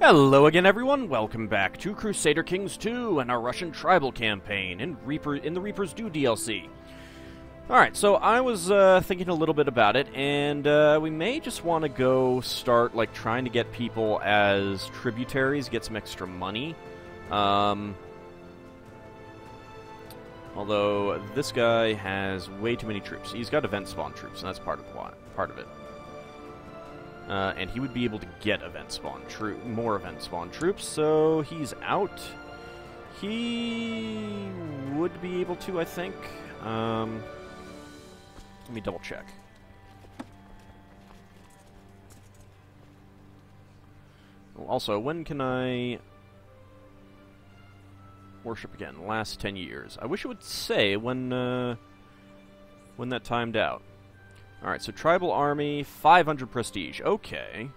Hello again, everyone. Welcome back to Crusader Kings 2 and our Russian tribal campaign in Reaper in the Reaper's Due DLC. All right, so I was uh, thinking a little bit about it, and uh, we may just want to go start like trying to get people as tributaries, get some extra money. Um, although this guy has way too many troops. He's got event spawn troops, and that's part of why, part of it. Uh, and he would be able to get event spawn troop, more event spawn troops. So he's out. He would be able to, I think. Um, let me double check. Also, when can I worship again? Last ten years. I wish it would say when uh, when that timed out. All right, so tribal army, 500 prestige. Okay.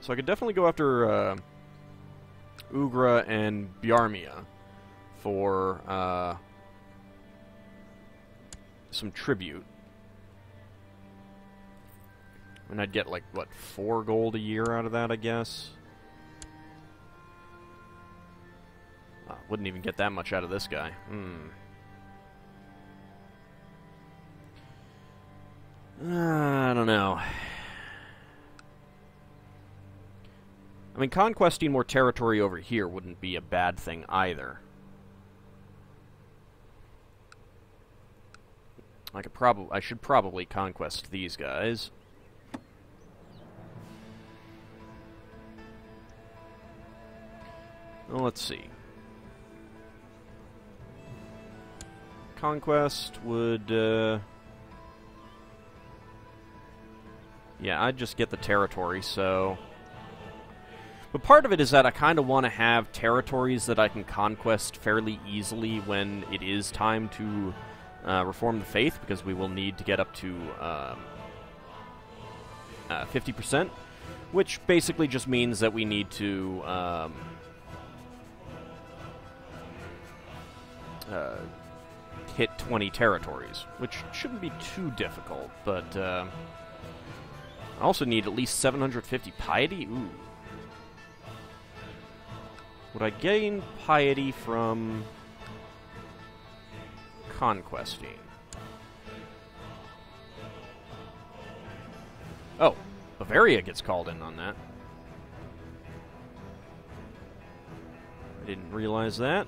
So I could definitely go after uh, Ugra and Biarmia for uh, some tribute. And I'd get like what four gold a year out of that, I guess. Wouldn't even get that much out of this guy. Hmm. Uh, I don't know. I mean, conquesting more territory over here wouldn't be a bad thing either. I could probably, I should probably conquest these guys. Well, let's see. Conquest would, uh... Yeah, I'd just get the territory, so... But part of it is that I kind of want to have territories that I can conquest fairly easily when it is time to uh, reform the faith, because we will need to get up to um, uh, 50%, which basically just means that we need to um, uh, hit 20 territories, which shouldn't be too difficult, but... I also need at least 750 piety? Ooh. Would I gain piety from conquesting? Oh, Bavaria gets called in on that. I didn't realize that.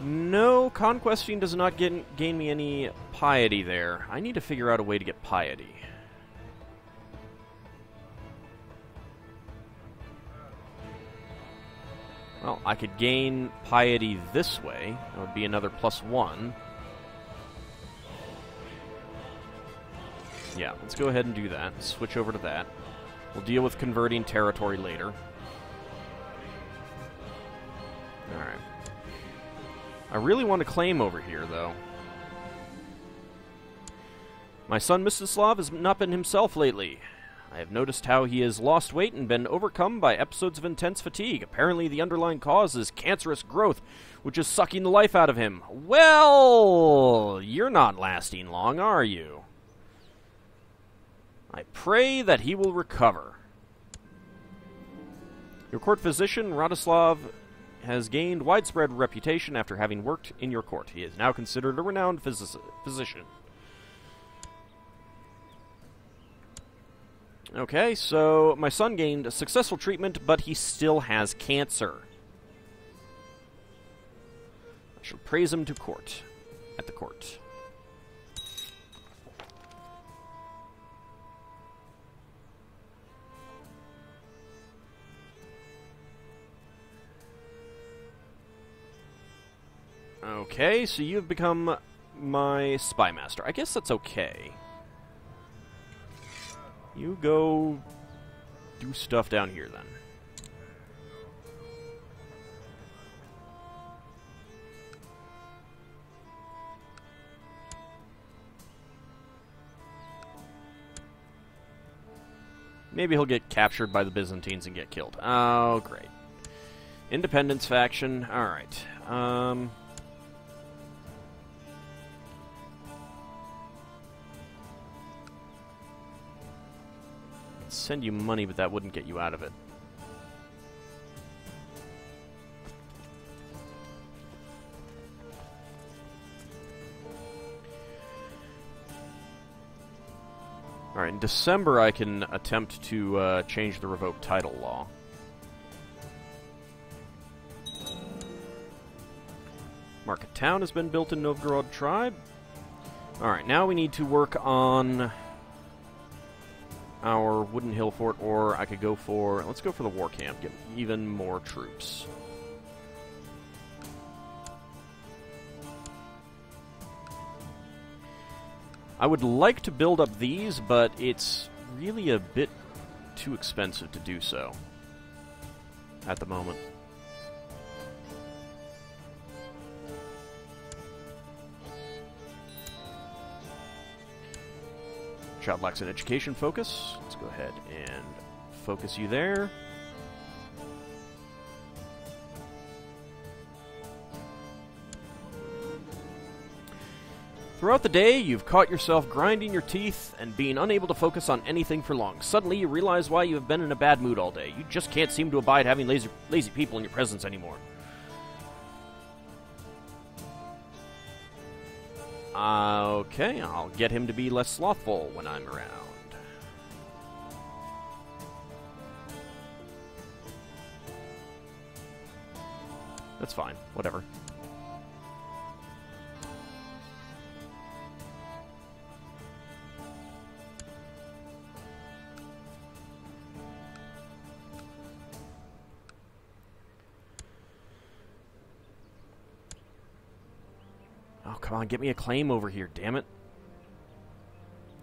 No, conquesting does not get, gain me any piety there. I need to figure out a way to get piety. Well, I could gain piety this way. That would be another plus one. Yeah, let's go ahead and do that. Switch over to that. We'll deal with converting territory later. Alright. I really want to claim over here, though. My son Mstislav has not been himself lately. I have noticed how he has lost weight and been overcome by episodes of intense fatigue. Apparently, the underlying cause is cancerous growth, which is sucking the life out of him. Well, you're not lasting long, are you? I pray that he will recover. Your court physician, Radoslav has gained widespread reputation after having worked in your court. He is now considered a renowned physici physician. Okay, so my son gained a successful treatment, but he still has cancer. I shall praise him to court. At the court. Okay, so you've become my spy master. I guess that's okay. You go do stuff down here then. Maybe he'll get captured by the Byzantines and get killed. Oh, great. Independence faction. Alright. Um... Send you money, but that wouldn't get you out of it. Alright, in December I can attempt to uh, change the revoked title law. Market Town has been built in Novgorod Tribe. Alright, now we need to work on our Wooden Hill Fort, or I could go for... Let's go for the War Camp, get even more troops. I would like to build up these, but it's really a bit too expensive to do so at the moment. Child lacks an education focus. Let's go ahead and focus you there. Throughout the day, you've caught yourself grinding your teeth and being unable to focus on anything for long. Suddenly, you realize why you have been in a bad mood all day. You just can't seem to abide having lazy, lazy people in your presence anymore. Okay, I'll get him to be less slothful when I'm around. That's fine. Whatever. Come on, get me a claim over here, damn it.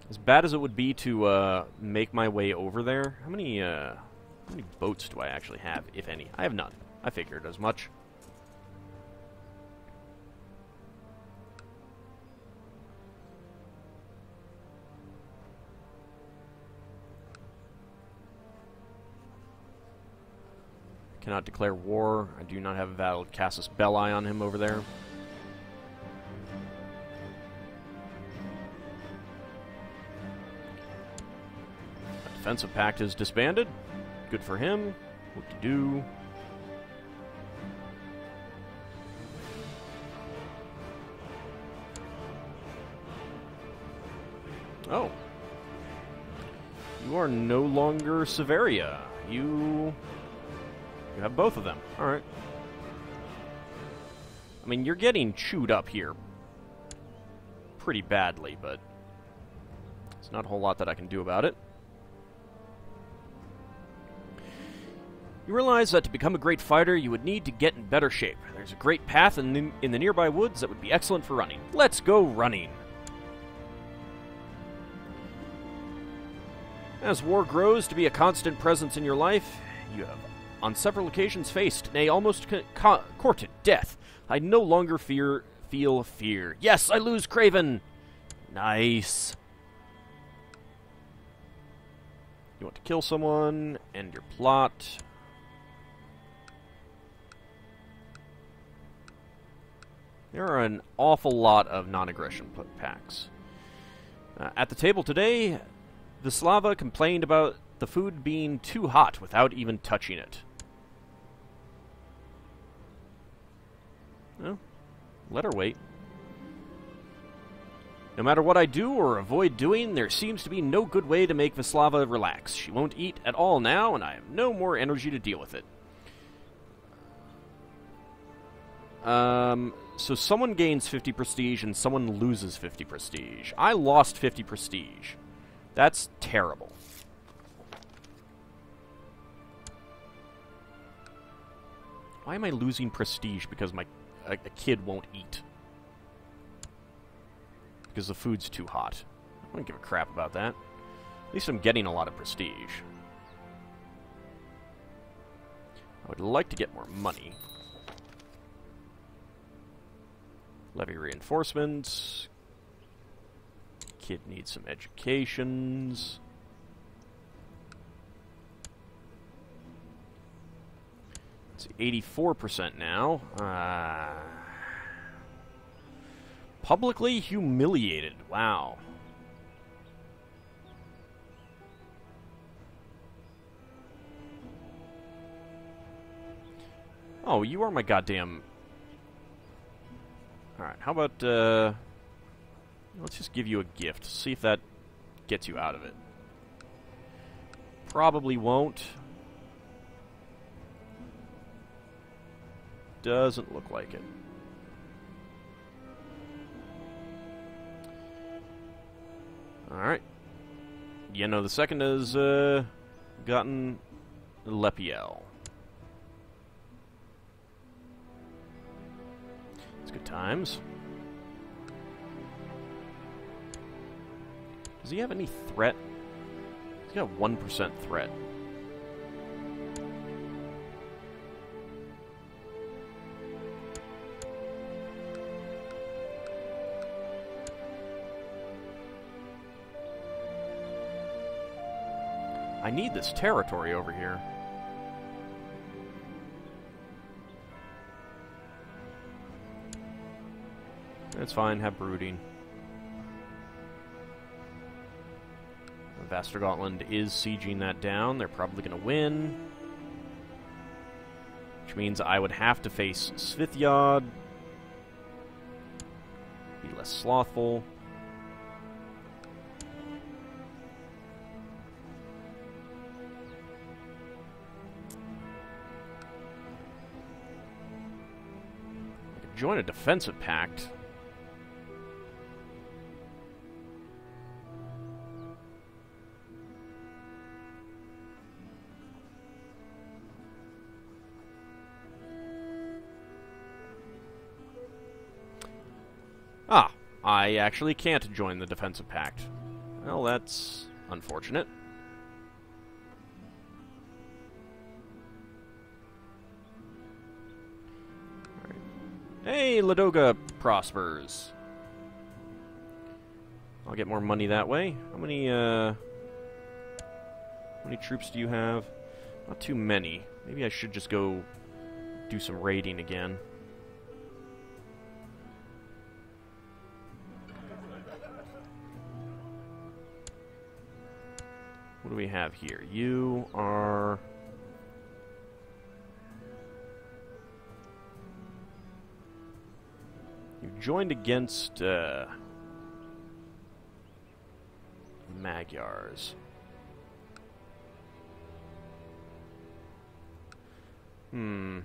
As bad as it would be to uh, make my way over there, how many uh, how many boats do I actually have, if any? I have none. I figured as much. Cannot declare war. I do not have a valid Casus Belli on him over there. Defensive pact is disbanded. Good for him. What to do? Oh. You are no longer Severia. You... You have both of them. Alright. I mean, you're getting chewed up here pretty badly, but... There's not a whole lot that I can do about it. You realize that to become a great fighter, you would need to get in better shape. There's a great path in the, in the nearby woods that would be excellent for running. Let's go running! As war grows to be a constant presence in your life, you have on several occasions faced, nay, almost courted death. I no longer fear feel fear. Yes, I lose Craven! Nice. You want to kill someone, end your plot. There are an awful lot of non-aggression packs. Uh, at the table today, Vislava complained about the food being too hot without even touching it. Well, let her wait. No matter what I do or avoid doing, there seems to be no good way to make Vislava relax. She won't eat at all now, and I have no more energy to deal with it. Um, so someone gains 50 prestige and someone loses 50 prestige. I lost 50 prestige. That's terrible. Why am I losing prestige because my a, a kid won't eat? Because the food's too hot. I don't give a crap about that. At least I'm getting a lot of prestige. I would like to get more money. Levy reinforcements. Kid needs some educations. It's 84% now. Uh, publicly humiliated. Wow. Oh, you are my goddamn Alright, how about, uh... Let's just give you a gift. See if that gets you out of it. Probably won't. Doesn't look like it. Alright. You know, the second has uh, gotten Lepiel. Good times. Does he have any threat? He's got 1% threat. I need this territory over here. That's fine, have brooding. Vastergotland is sieging that down. They're probably going to win. Which means I would have to face Svithjod. Be less slothful. join a defensive pact. I actually can't join the defensive pact. Well, that's unfortunate. Hey, Ladoga prospers. I'll get more money that way. How many, uh... How many troops do you have? Not too many. Maybe I should just go do some raiding again. What do we have here? You are... You joined against uh, Magyars. Hmm.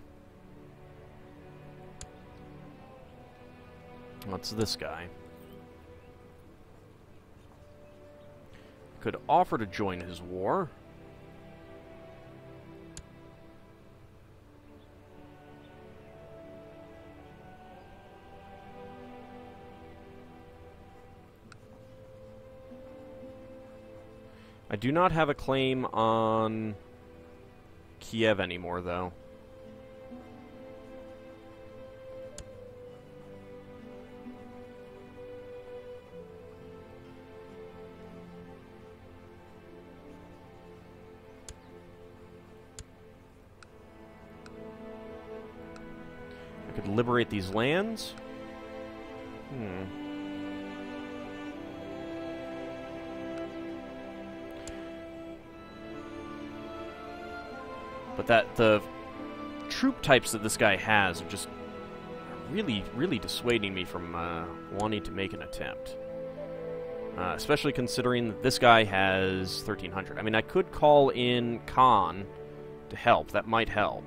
What's this guy? Could offer to join his war. I do not have a claim on Kiev anymore, though. Liberate these lands. Hmm. But that the troop types that this guy has are just really, really dissuading me from uh, wanting to make an attempt. Uh, especially considering that this guy has 1300. I mean, I could call in Khan to help. That might help.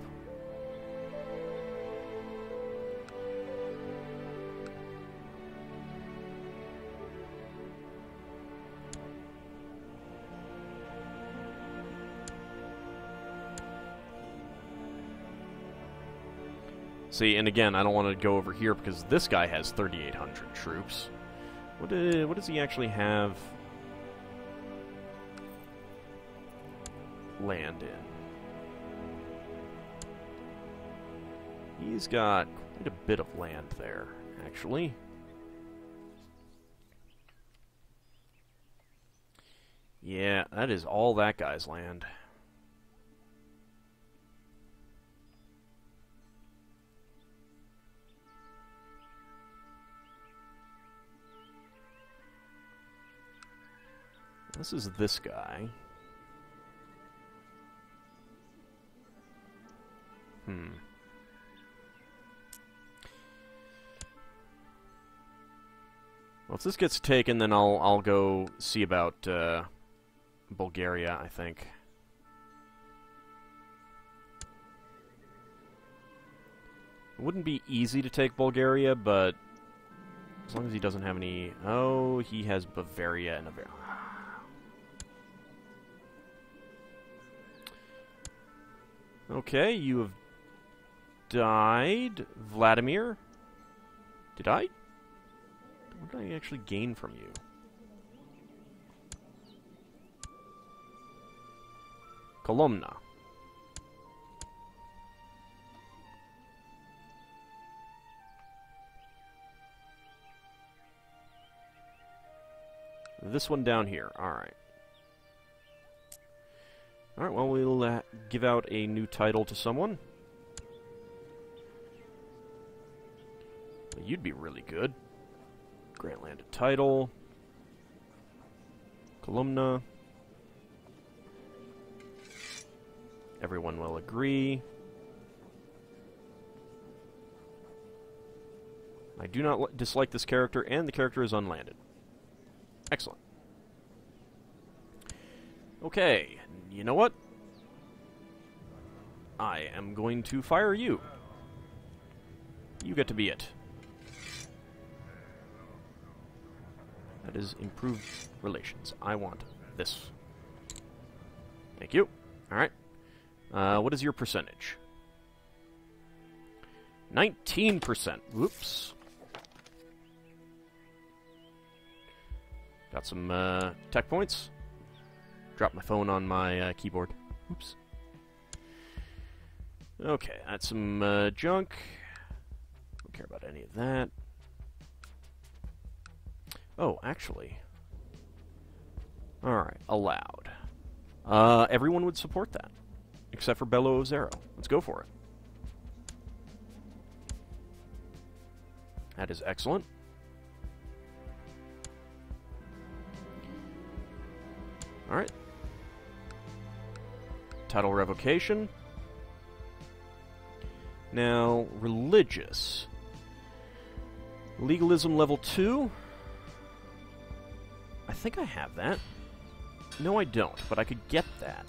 See, and again, I don't want to go over here because this guy has 3,800 troops. What, uh, what does he actually have land in? He's got quite a bit of land there, actually. Yeah, that is all that guy's land. This is this guy. Hmm. Well, if this gets taken, then I'll I'll go see about uh, Bulgaria. I think. It wouldn't be easy to take Bulgaria, but as long as he doesn't have any... Oh, he has Bavaria and Bavaria. Okay, you have died. Vladimir? Did I? What did I actually gain from you? Kolomna. This one down here. Alright. Alright, well, we'll uh, give out a new title to someone. You'd be really good. Grant landed title. Kolomna. Everyone will agree. I do not dislike this character, and the character is unlanded. Excellent. Okay, you know what? I am going to fire you. You get to be it. That is improved relations. I want this. Thank you. Alright. Uh, what is your percentage? 19%. Whoops. Got some uh, tech points. Drop my phone on my uh, keyboard. Oops. Okay, that's some uh, junk. Don't care about any of that. Oh, actually. Alright, allowed. Uh, everyone would support that. Except for Beloozero. Let's go for it. That is excellent. Alright. Title revocation. Now, religious. Legalism level 2. I think I have that. No, I don't, but I could get that.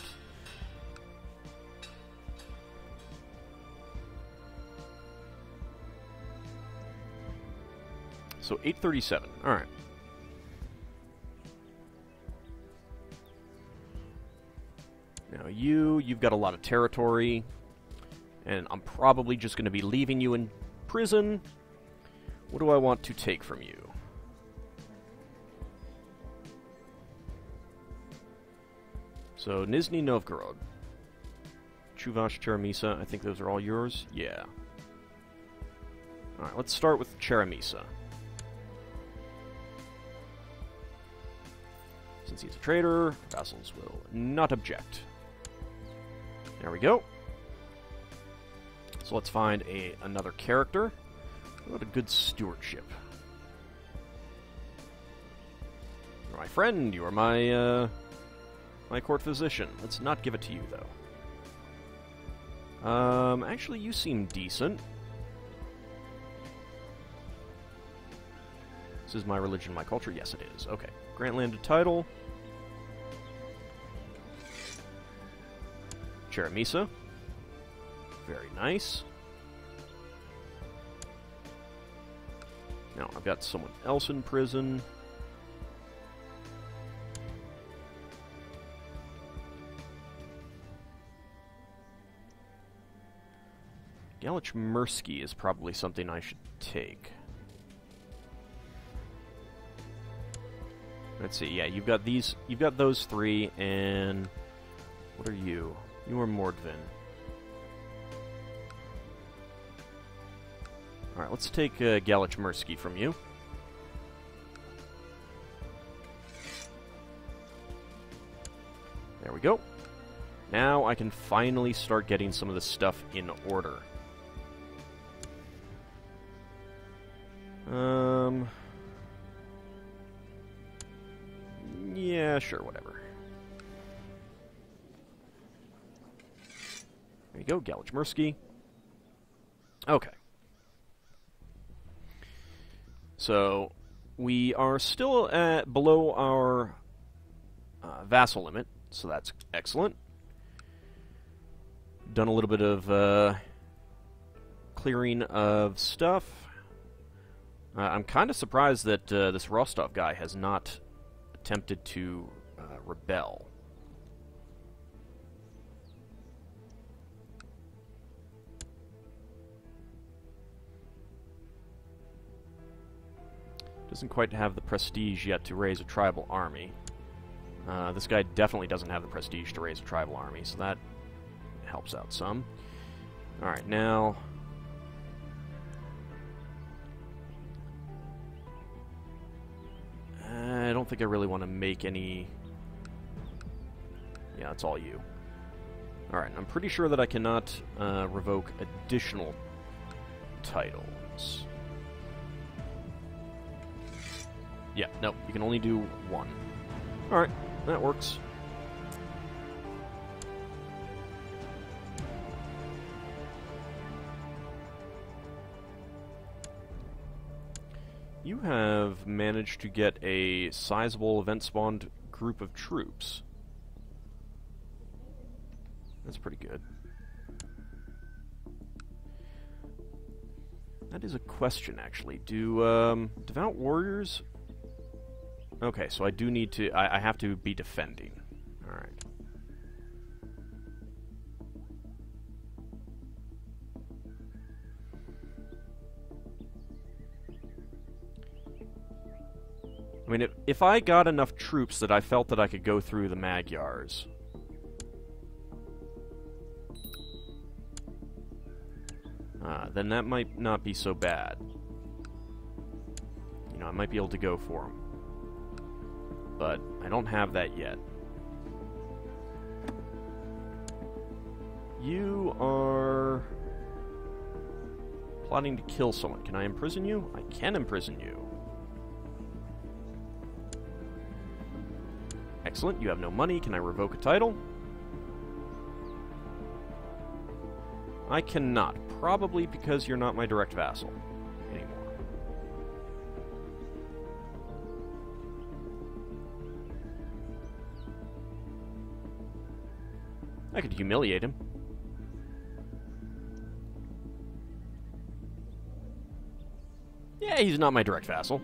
So 837. Alright. Now you, you've got a lot of territory, and I'm probably just going to be leaving you in prison. What do I want to take from you? So, Nizhny Novgorod. Chuvash, Cheremisa, I think those are all yours? Yeah. Alright, let's start with Cheremisa. Since he's a traitor, vassals will not object. There we go. So let's find a another character. What a good stewardship. You're my friend. You are my uh, my court physician. Let's not give it to you though. Um, actually, you seem decent. This is my religion, my culture. Yes, it is. Okay. Grant landed title. Cheremisa. Very nice. Now, I've got someone else in prison. Galich Mursky is probably something I should take. Let's see, yeah, you've got these, you've got those three, and what are you? You are Mordvin. Alright, let's take uh, from you. There we go. Now I can finally start getting some of this stuff in order. Um... Yeah, sure. You go, Galich Mursky. Okay. So, we are still at below our uh, vassal limit, so that's excellent. Done a little bit of uh, clearing of stuff. Uh, I'm kind of surprised that uh, this Rostov guy has not attempted to uh, rebel. Doesn't quite have the prestige yet to raise a tribal army. Uh, this guy definitely doesn't have the prestige to raise a tribal army, so that helps out some. Alright, now... I don't think I really want to make any... Yeah, that's all you. Alright, I'm pretty sure that I cannot uh, revoke additional titles. Yeah, no, you can only do one. Alright, that works. You have managed to get a sizable event spawned group of troops. That's pretty good. That is a question, actually. Do um, devout warriors Okay, so I do need to... I, I have to be defending. Alright. I mean, if, if I got enough troops that I felt that I could go through the Magyars... Uh, then that might not be so bad. You know, I might be able to go for them but I don't have that yet. You are plotting to kill someone. Can I imprison you? I can imprison you. Excellent. You have no money. Can I revoke a title? I cannot. Probably because you're not my direct vassal. I could humiliate him. Yeah, he's not my direct vassal.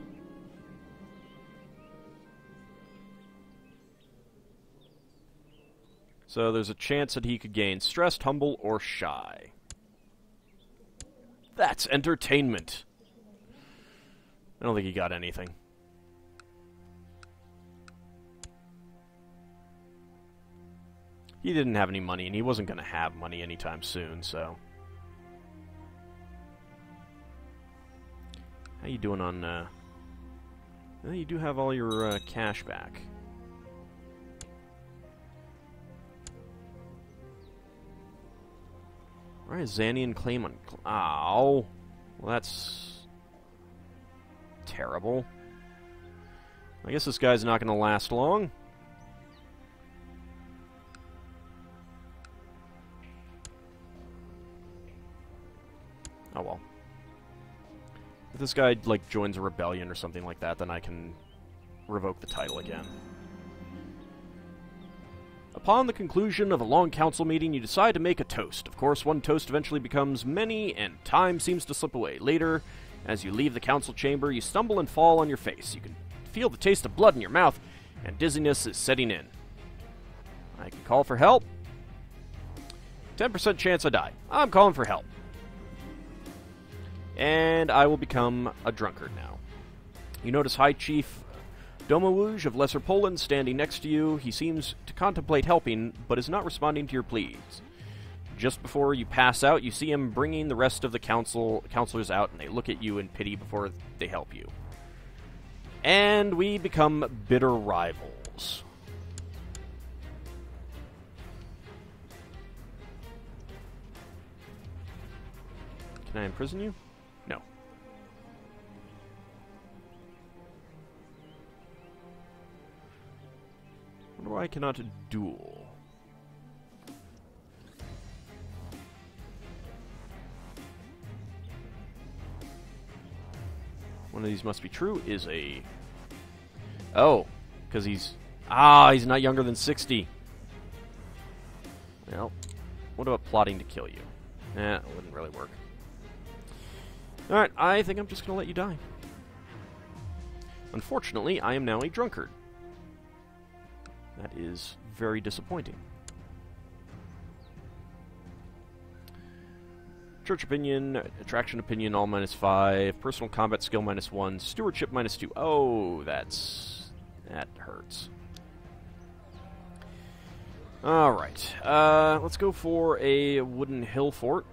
So there's a chance that he could gain stressed, humble, or shy. That's entertainment. I don't think he got anything. He didn't have any money, and he wasn't going to have money anytime soon, so... How you doing on, uh... Well, you do have all your, uh, cash back. Right, Zanian claim on... Ow! Well, that's... Terrible. I guess this guy's not going to last long. If this guy, like, joins a rebellion or something like that, then I can revoke the title again. Upon the conclusion of a long council meeting, you decide to make a toast. Of course, one toast eventually becomes many, and time seems to slip away. Later, as you leave the council chamber, you stumble and fall on your face. You can feel the taste of blood in your mouth, and dizziness is setting in. I can call for help. 10% chance I die. I'm calling for help and I will become a drunkard now. You notice High Chief Domowuj of Lesser Poland standing next to you. He seems to contemplate helping, but is not responding to your pleas. Just before you pass out, you see him bringing the rest of the council counselors out, and they look at you in pity before they help you. And we become bitter rivals. Can I imprison you? Wonder why I cannot duel. one of these must be true, is a... Oh, because he's... Ah, he's not younger than 60. Well, what about plotting to kill you? Nah, it wouldn't really work. Alright, I think I'm just going to let you die. Unfortunately, I am now a drunkard. That is very disappointing. Church opinion, attraction opinion, all minus five. Personal combat skill minus one. Stewardship minus two. Oh, that's that hurts. All right, uh, let's go for a wooden hill fort.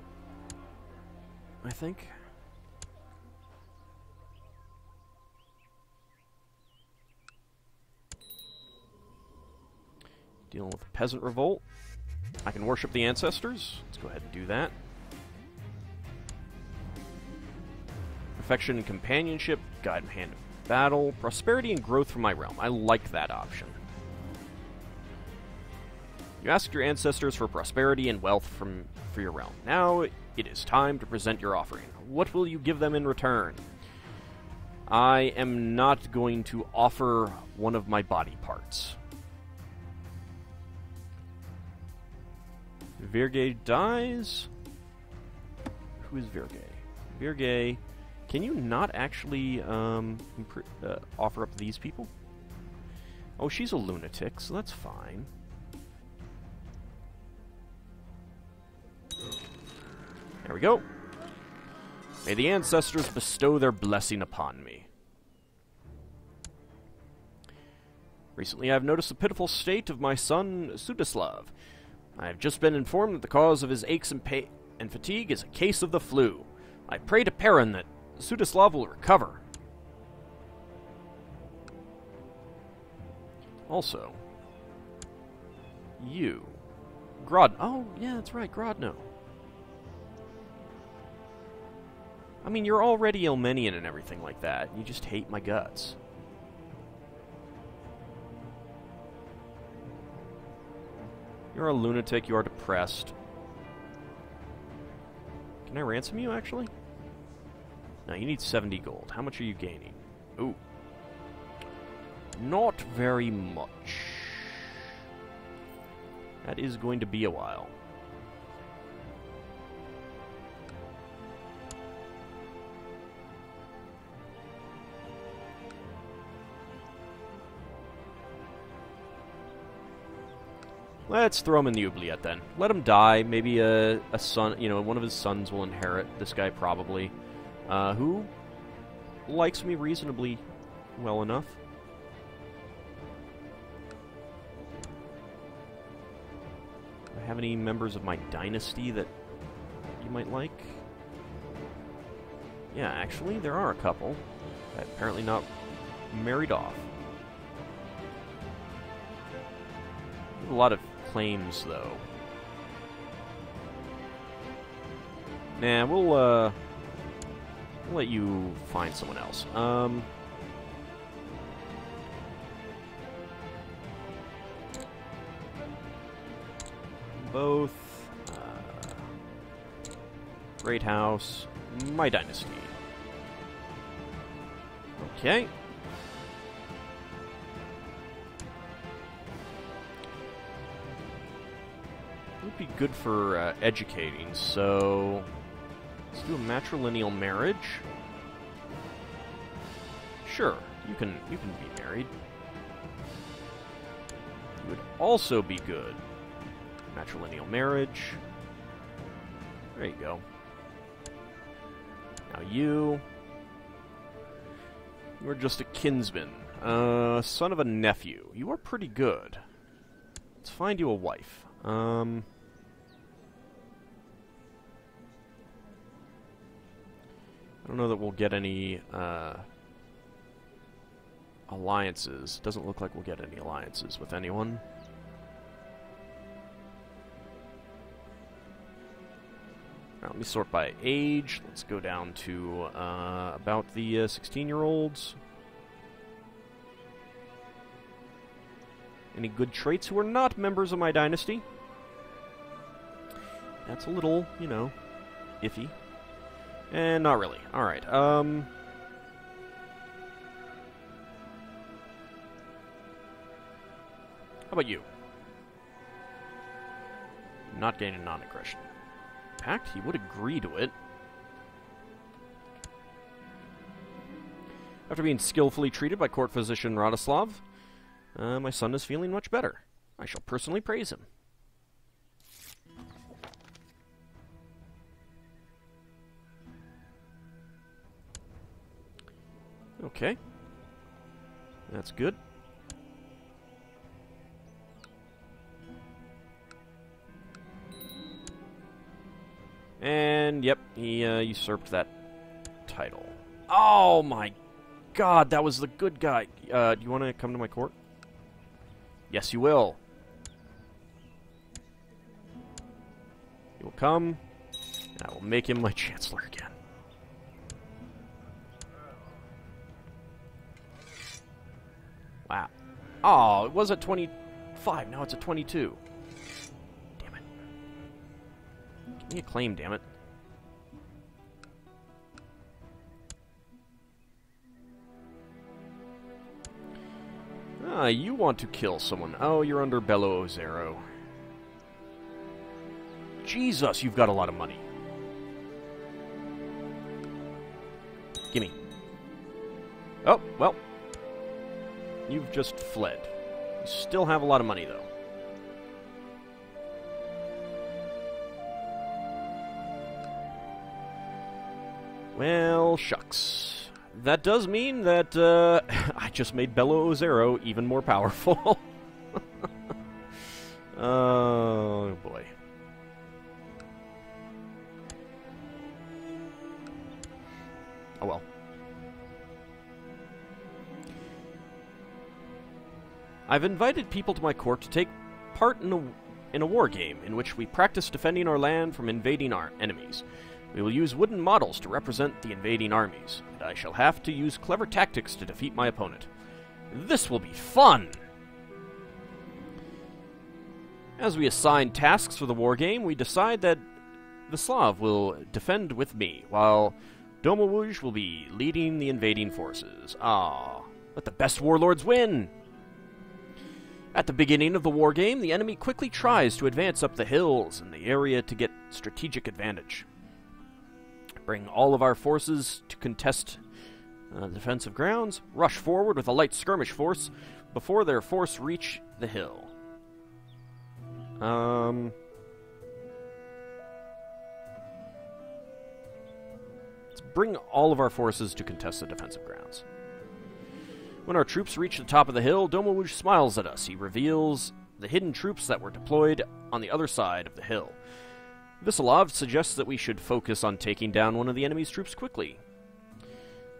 I think. Dealing with peasant revolt. I can worship the ancestors. Let's go ahead and do that. Affection and companionship, guide and hand of battle, prosperity and growth for my realm. I like that option. You asked your ancestors for prosperity and wealth from for your realm. Now it is time to present your offering. What will you give them in return? I am not going to offer one of my body parts. Virgay dies. Who is Virgay? Virgay, can you not actually um, uh, offer up these people? Oh, she's a lunatic, so that's fine. There we go. May the ancestors bestow their blessing upon me. Recently, I have noticed the pitiful state of my son, Sudislav. I have just been informed that the cause of his aches and, pain and fatigue is a case of the flu. I pray to Perun that Sudislav will recover. Also, you. Grod. Oh, yeah, that's right, Grodno. I mean, you're already Ilmenian and everything like that. You just hate my guts. You're a lunatic, you are depressed. Can I ransom you, actually? No, you need 70 gold. How much are you gaining? Ooh. Not very much. That is going to be a while. Let's throw him in the oubliette then. Let him die. Maybe a, a son, you know, one of his sons will inherit this guy probably. Uh, who likes me reasonably well enough. Do I have any members of my dynasty that you might like? Yeah, actually, there are a couple. Apparently not married off. A lot of claims, though. Nah, we'll, uh... We'll let you find someone else. Um... Both... Uh, Great House, My Dynasty. Okay. Would be good for uh, educating, so let's do a matrilineal marriage. Sure, you can you can be married. You would also be good. Matrilineal marriage. There you go. Now you. You're just a kinsman. Uh, son of a nephew. You are pretty good. Let's find you a wife. Um... don't know that we'll get any uh, alliances. Doesn't look like we'll get any alliances with anyone. Let me sort by age. Let's go down to uh, about the 16-year-olds. Uh, any good traits who are not members of my dynasty? That's a little, you know, iffy. And not really. Alright, um... How about you? Not gaining non-aggression. Pact? He would agree to it. After being skillfully treated by court physician Radoslav, uh, my son is feeling much better. I shall personally praise him. Okay. That's good. And, yep, he uh, usurped that title. Oh my god, that was the good guy. Uh, do you want to come to my court? Yes, you will. You will come, and I will make him my chancellor again. Oh, it was at 25, now it's at 22. Damn it. Give me a claim, damn it. Ah, you want to kill someone. Oh, you're under Beloozero. Jesus, you've got a lot of money. Gimme. Oh, well. You've just fled. You still have a lot of money, though. Well, shucks. That does mean that uh, I just made Beloozero even more powerful. oh, boy. I've invited people to my court to take part in a, in a war game in which we practice defending our land from invading our enemies. We will use wooden models to represent the invading armies, and I shall have to use clever tactics to defeat my opponent. This will be fun! As we assign tasks for the war game, we decide that Vislav will defend with me, while Domowuj will be leading the invading forces. Ah, let the best warlords win! At the beginning of the war game, the enemy quickly tries to advance up the hills in the area to get strategic advantage. Bring all of our forces to contest uh, defensive grounds, rush forward with a light skirmish force before their force reach the hill. Um. Let's bring all of our forces to contest the defensive grounds. When our troops reach the top of the hill, Domowuj smiles at us. He reveals the hidden troops that were deployed on the other side of the hill. Visalov suggests that we should focus on taking down one of the enemy's troops quickly.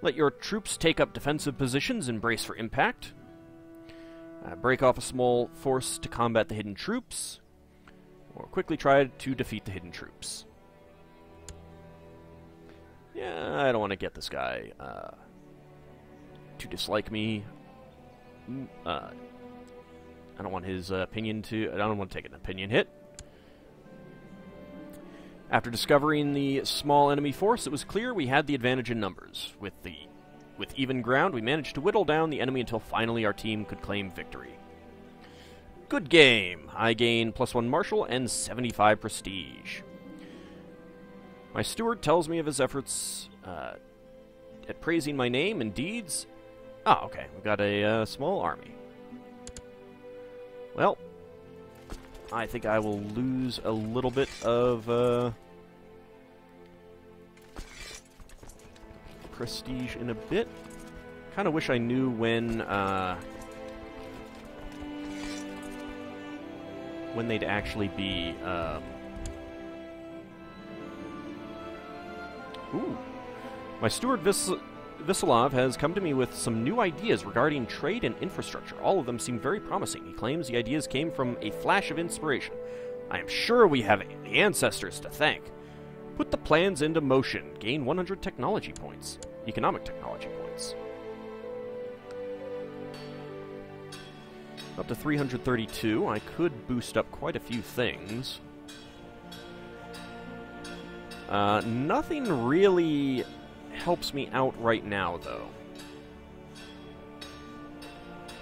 Let your troops take up defensive positions and brace for impact. Uh, break off a small force to combat the hidden troops, or quickly try to defeat the hidden troops. Yeah, I don't want to get this guy uh, to dislike me. Mm, Uh, I don't want his uh, opinion to. I don't want to take an opinion hit. After discovering the small enemy force, it was clear we had the advantage in numbers. With the with even ground, we managed to whittle down the enemy until finally our team could claim victory. Good game. I gain plus one martial and 75 prestige. My steward tells me of his efforts uh, at praising my name and deeds. Ah, okay. We've got a uh, small army. Well, I think I will lose a little bit of uh, prestige in a bit. Kind of wish I knew when uh, when they'd actually be. Um, ooh, my steward Vis- Visalov has come to me with some new ideas regarding trade and infrastructure. All of them seem very promising. He claims the ideas came from a flash of inspiration. I am sure we have the ancestors to thank. Put the plans into motion. Gain 100 technology points. Economic technology points. Up to 332. I could boost up quite a few things. Uh, nothing really helps me out right now, though.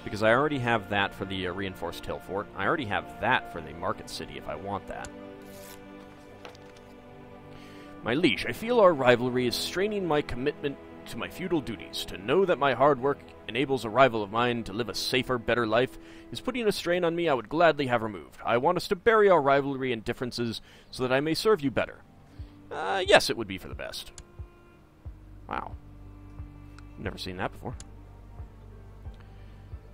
Because I already have that for the uh, reinforced hill fort. I already have that for the market city if I want that. My liege, I feel our rivalry is straining my commitment to my feudal duties. To know that my hard work enables a rival of mine to live a safer, better life is putting a strain on me I would gladly have removed. I want us to bury our rivalry and differences so that I may serve you better. Uh, yes, it would be for the best. Wow. Never seen that before.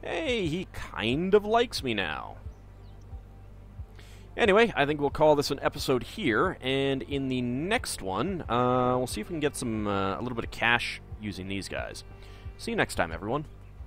Hey, he kind of likes me now. Anyway, I think we'll call this an episode here, and in the next one, uh, we'll see if we can get some uh, a little bit of cash using these guys. See you next time, everyone.